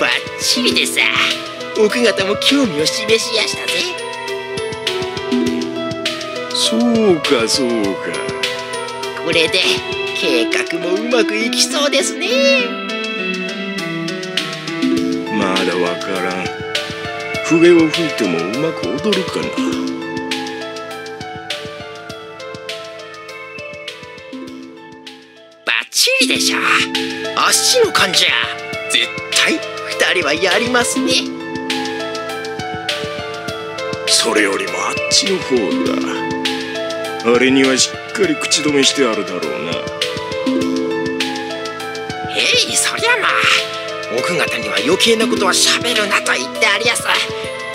バッチリでさ。奥方も興味を示しやしたぜ。そうかそうか。これで計画もうまくいきそうですね。まだわからん。笛を吹いてもうまく踊るかな。バッチリでしょ。あっしの感じゃ絶対二人はやりますね。それよりもあっちの方だあれにはしっかり口止めしてあるだろうな。へいそりゃまあ。奥方には余計なことは喋るなと言ってありやす。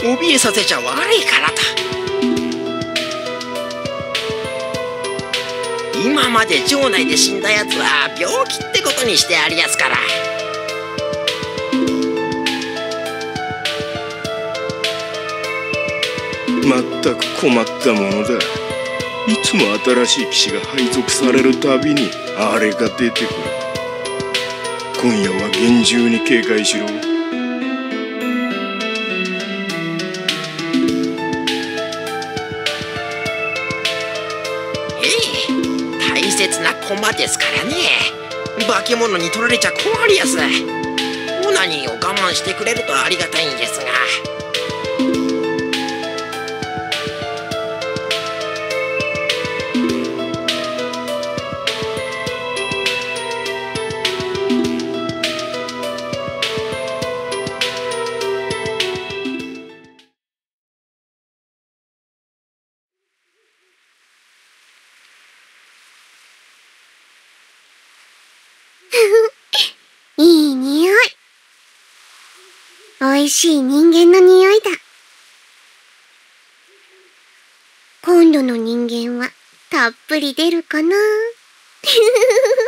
怯えさせちゃ悪いからと。今まで城内で死んだやつは病気ってことにしてありやすからまったく困ったものだ。いつも新しい騎士が配属されるたびにあれが出てくる。今夜は厳重に警戒しろ。へい大切な駒ですからね。化け物に取られちゃ困りやすオナニーを我慢してくれるとありがたいんですが。いい匂い。美味しい人間の匂いだ。今度の人間はたっぷり出るかな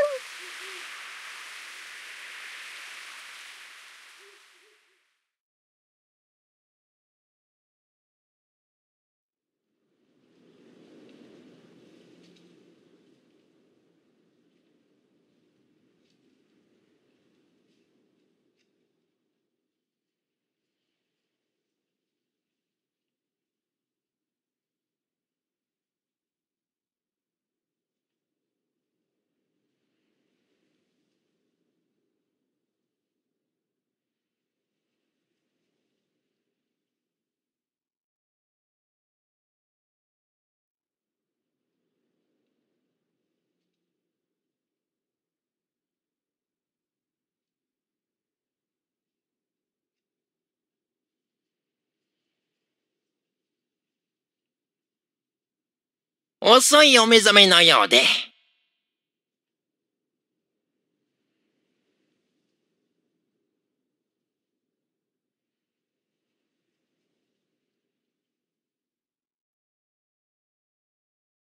遅いお目覚めのようで。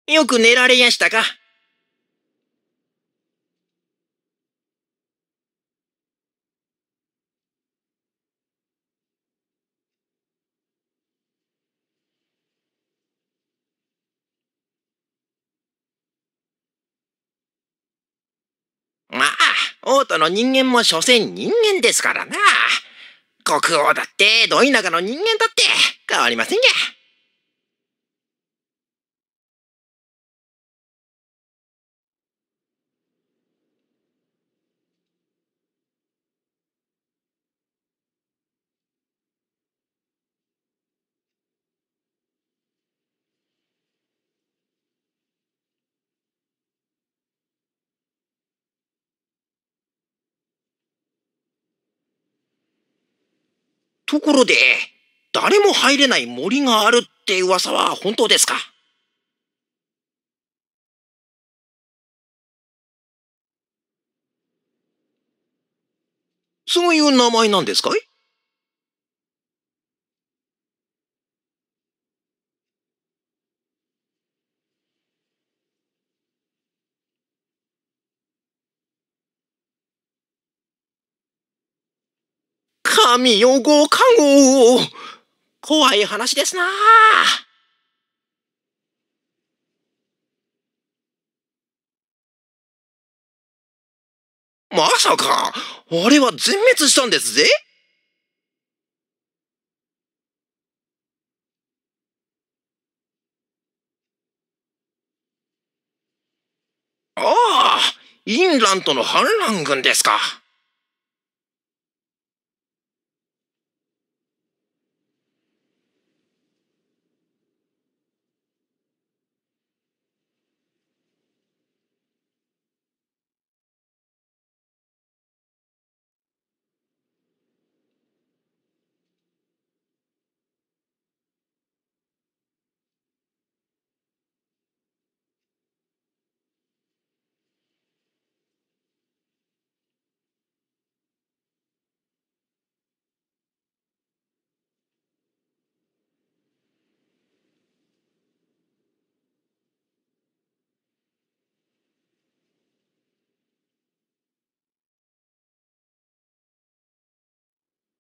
よく寝られやしたかまあ、王都の人間も所詮人間ですからな。国王だって、ど田舎の人間だって変わりませんが。ところで、誰も入れない森があるって噂は本当ですか？そういう名前なんですかい？神よご加護怖い話ですな。まさか、あれは全滅したんですぜ？ああ、インランドの反乱軍ですか。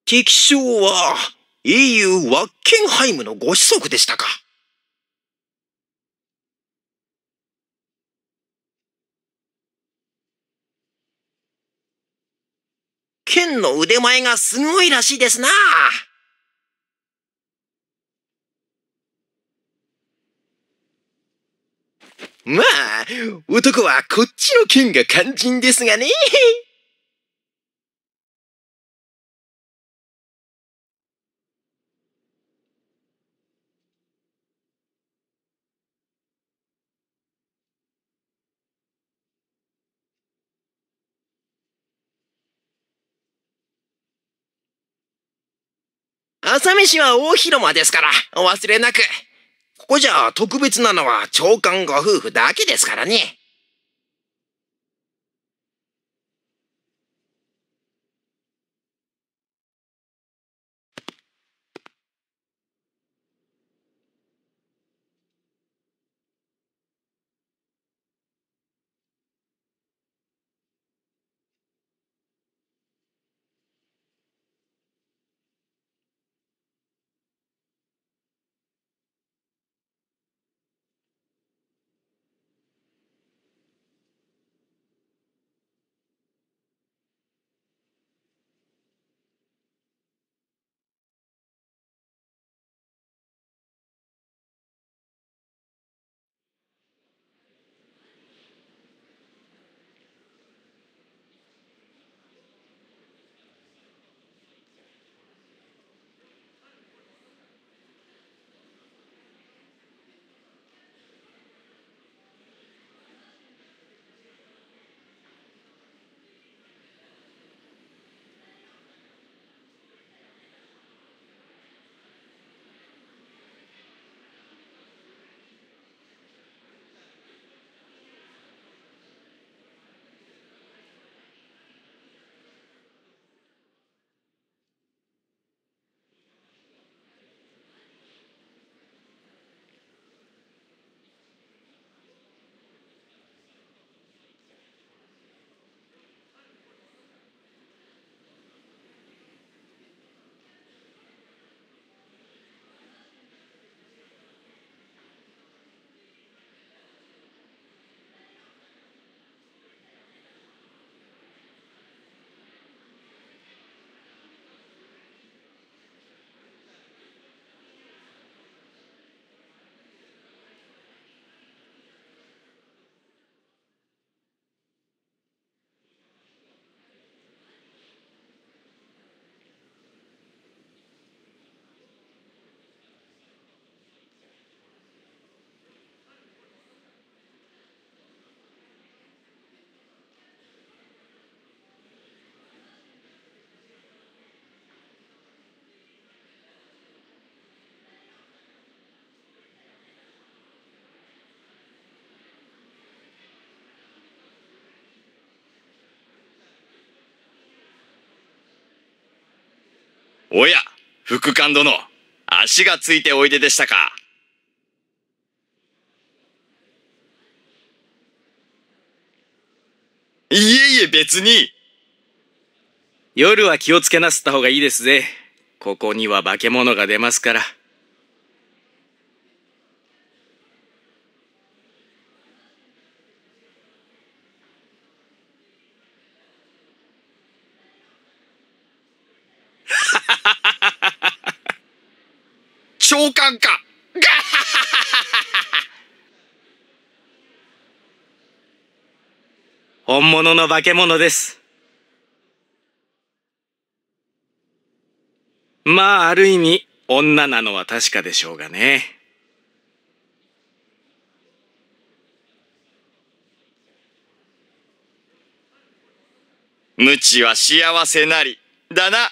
敵将は英雄ワッケンハイムのご子息でしたか。剣の腕前がすごいらしいですな。まあ、男はこっちの剣が肝心ですがね。朝飯は大広間ですから、お忘れなく。ここじゃ特別なのは長官ご夫婦だけですからね。おや、副官殿、足がついておいででしたか。いえいえ、別に。夜は気をつけなすった方がいいですぜ。ここには化け物が出ますから。召喚か 本物の化け物です。まあ、ある意味、女なのは確かでしょうがね。無知は幸せなり。だな。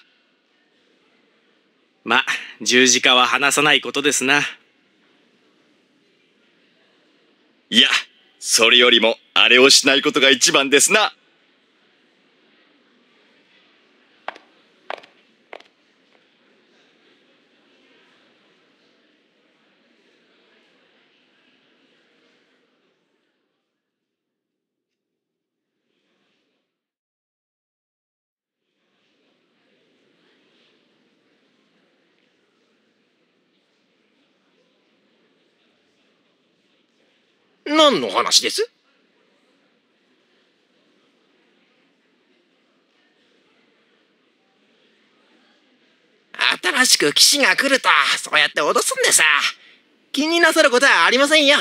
ま、十字架は話さないことですな。いや、それよりも、あれをしないことが一番ですな。何の話です？新しく騎士が来るとそうやって脅すんでさ。気になさることはありませんよ。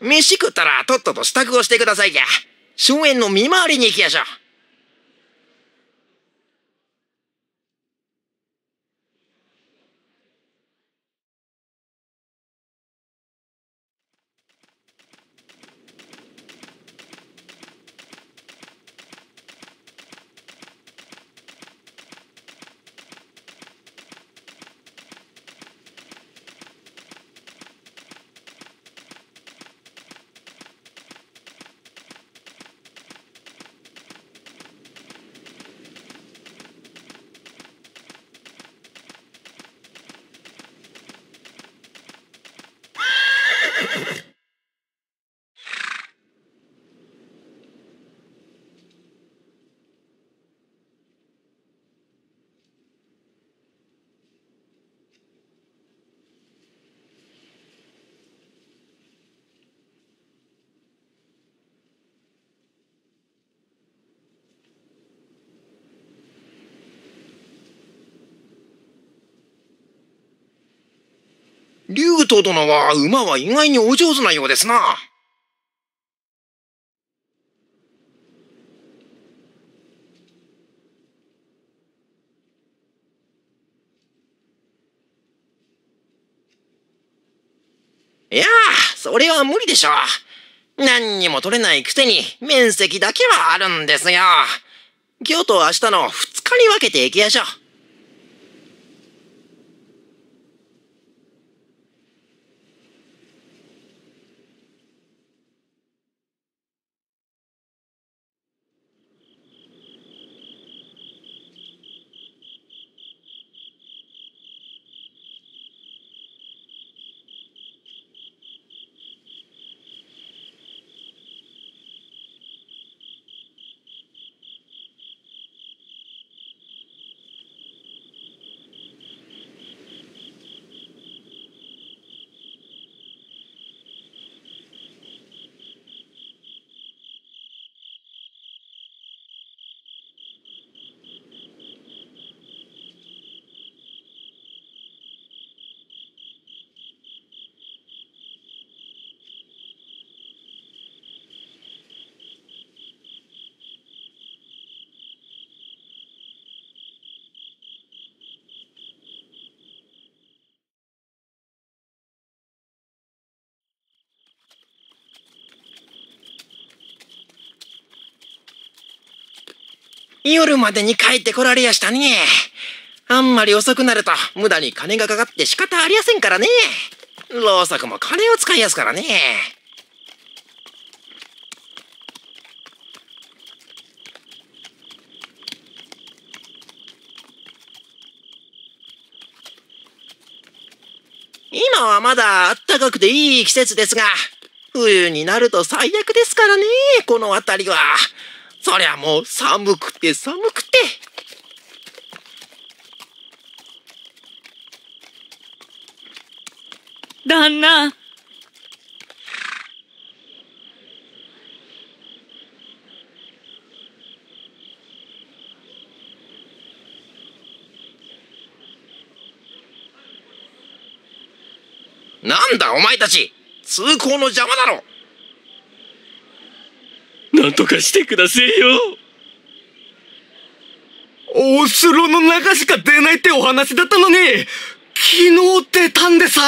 飯食ったらとっとと支度をしてくださいや。終焉の見回りに行きやしょう。竜斗殿は馬は意外にお上手なようですな。いやあ、それは無理でしょう。何にも取れないくせに面積だけはあるんですよ。今日と明日の二日に分けて行きやしょう。夜までに帰ってこられやしたね。あんまり遅くなると無駄に金がかかって仕方ありやせんからね。ろうそくも金を使いやすからね。今はまだあったかくていい季節ですが、冬になると最悪ですからね、この辺りは。そりゃもう寒くて寒くて。旦那。なんだお前たち通行の邪魔だろなんとかしてくだせえよ。お城の中しか出ないってお話だったのに昨日出たんでさ。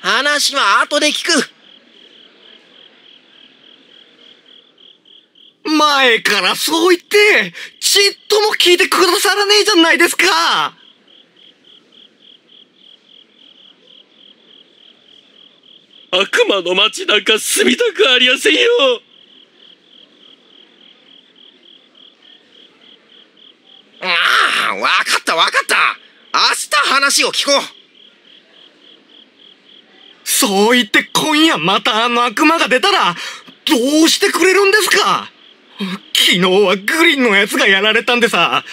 話は後で聞く。前からそう言ってちっとも聞いてくださらねえじゃないですか悪魔の町なんか住みたくありやせんよ。ああ分かった分かった。明日話を聞こう。そう言って今夜またあの悪魔が出たらどうしてくれるんですか？昨日はグリーンのやつがやられたんでさ。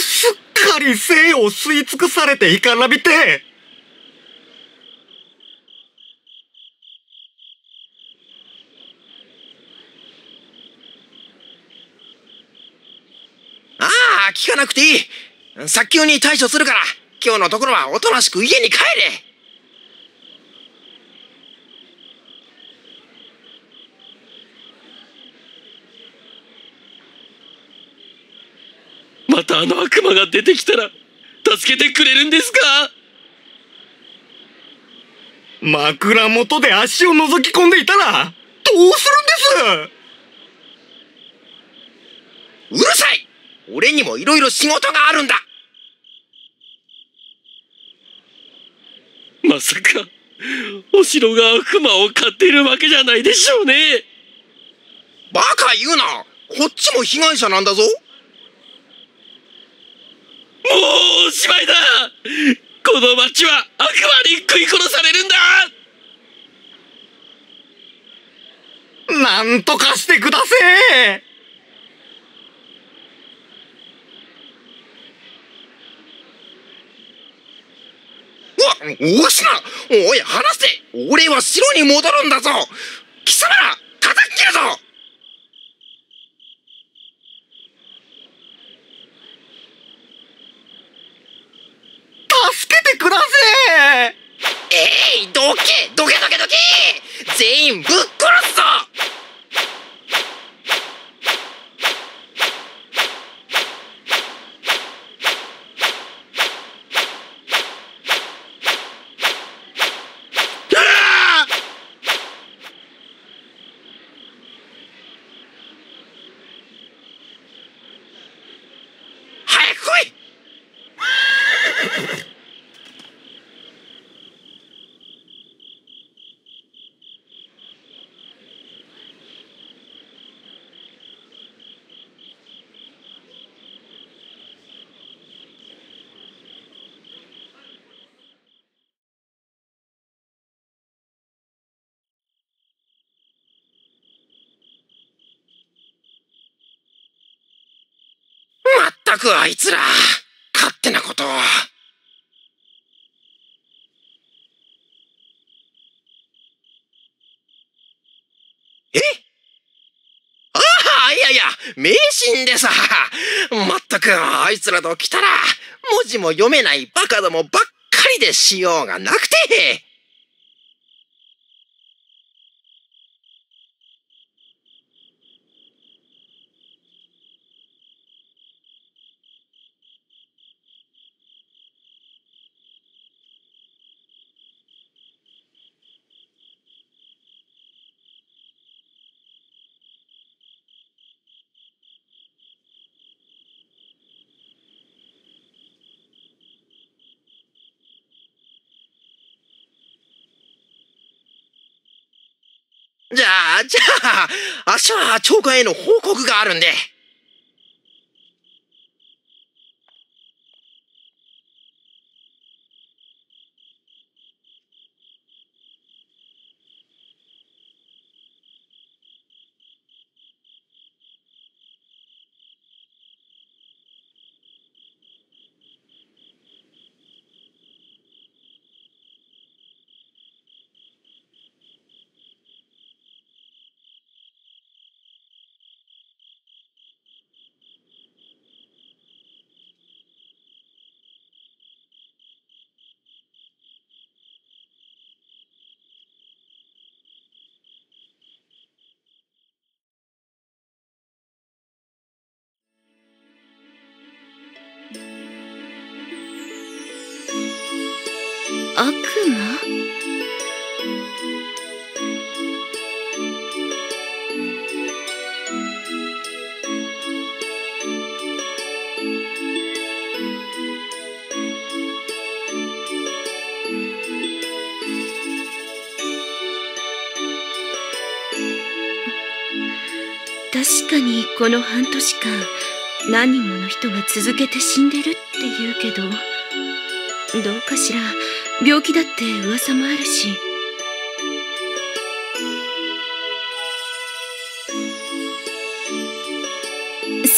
すっかり生を吸い尽くされて干からびてああ聞かなくていい。早急に対処するから。今日のところはおとなしく家に帰れ。またあの悪魔が出てきたら助けてくれるんですか？枕元で足を覗き込んでいたらどうするんです？うるさい俺にもいろいろ仕事があるんだ。まさかお城が悪魔を飼っているわけじゃないでしょうね。バカ言うな。こっちも被害者なんだぞ。もうおしまいだ。この町は悪魔に食い殺されるんだ。なんとかしてくだせえうわおしなおい話せ。俺は城に戻るんだぞ。貴様ら叩き切るぞ。助けてくだせええいどけどけどけどけ。全員ぶっ殺すぞああ早く来いまったくあいつら勝手なことを。え？ああいやいや迷信でさ。まったくあいつらと来たら文字も読めないバカどもばっかりでしようがなくて。じゃあじゃあ明日は長官への報告があるんで。確かにこの半年間何人もの人が続けて死んでるって言うけどどうかしら。病気だって噂もあるし。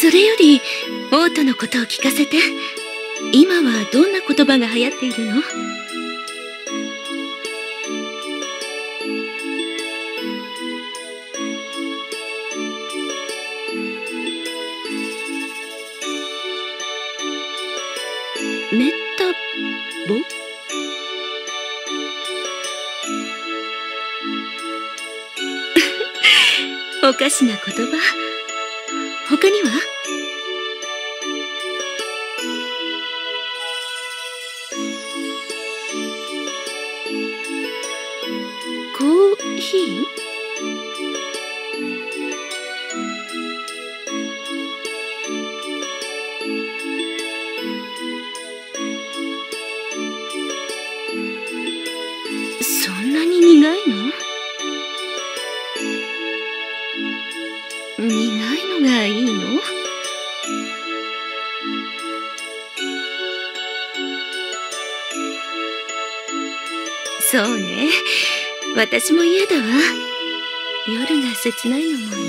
それより王都のことを聞かせて。今はどんな言葉が流行っているの？おかしな言葉。他には？コーヒー？私も嫌だわ。夜が切ないのも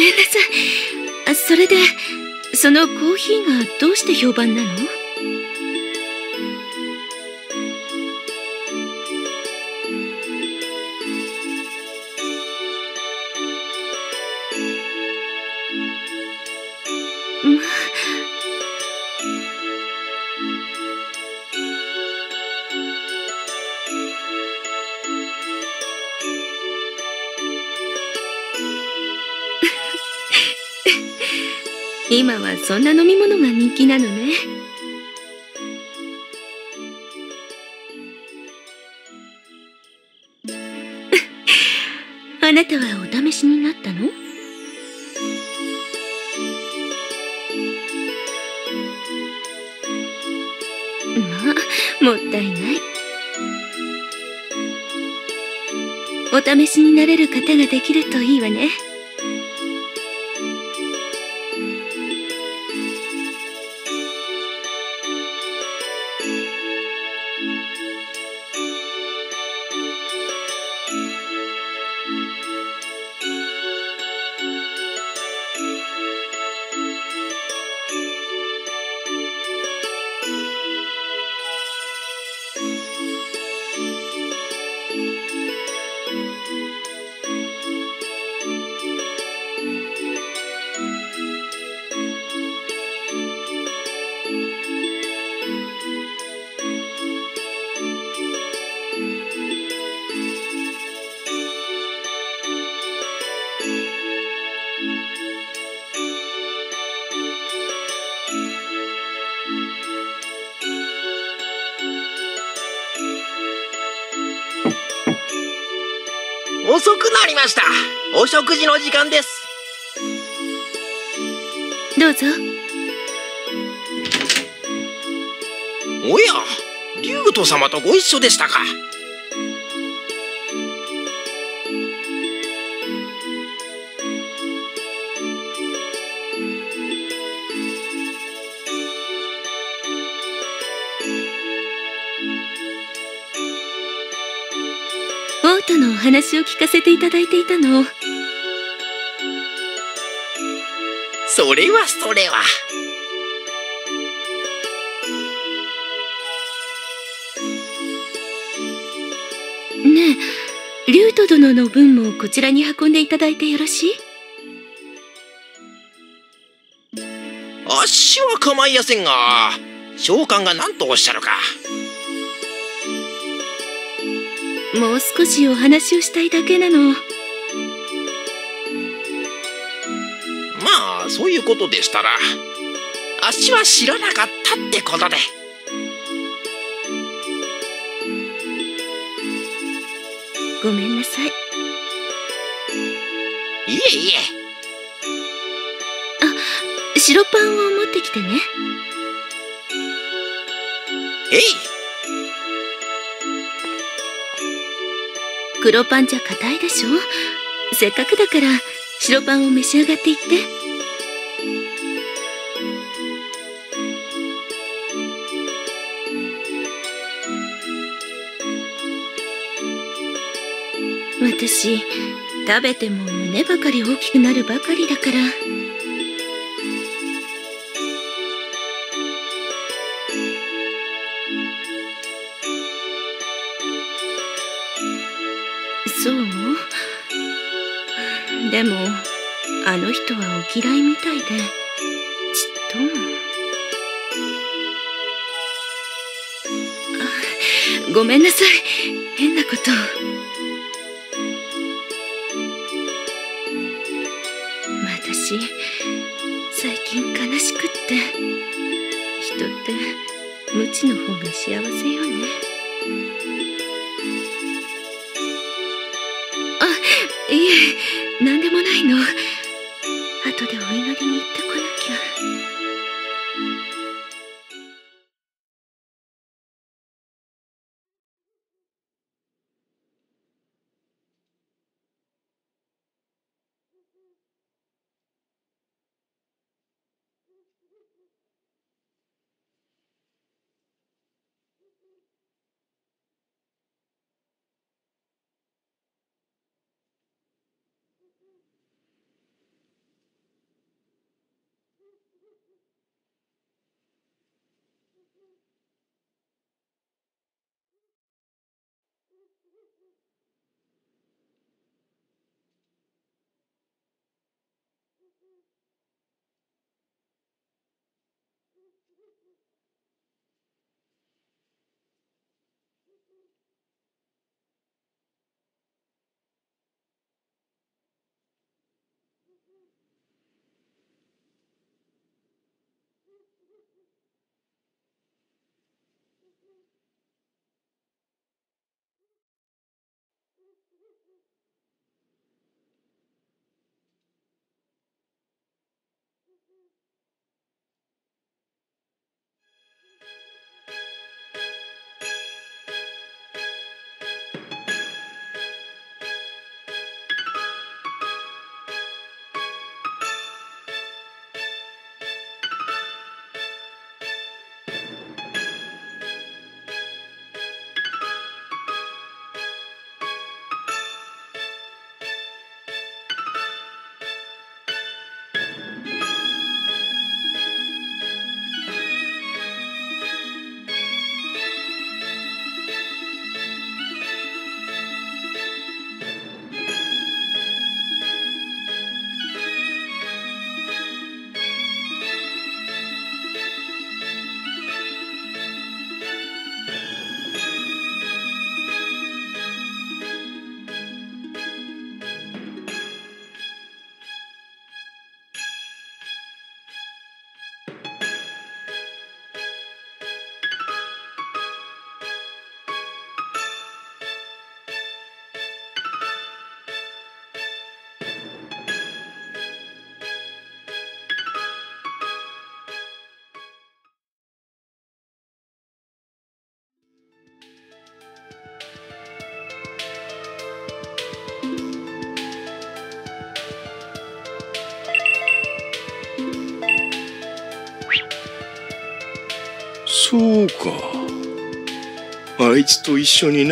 めんなさい。それでそのコーヒーがどうして評判なの？今はそんな飲み物が人気なのね。あなたはお試しになったの？まあもったいない。お試しになれる方ができるといいわね。くなりました。お食事の時間です。どうぞ。おや竜斗様とご一緒でしたか話を聞かせていただいていたの。それはそれは。ねえ竜斗殿の分もこちらに運んでいただいてよろしい？あっしは構いやせんが召喚が何とおっしゃるかもう少しお話をしたいだけなの。まあそういうことでしたらあっしは知らなかったってことで。ごめんなさい。いえいえ。白パンを持ってきてね。えい黒パンじゃ硬いでしょ？せっかくだから白パンを召し上がっていって。私食べても胸ばかり大きくなるばかりだから。の人はお嫌いみたいで。ちっとも。ごめんなさい。変なこと私最近悲しくって。人って無知の方が幸せよね。あいえ何でもないの。うか。あいつと一緒にね。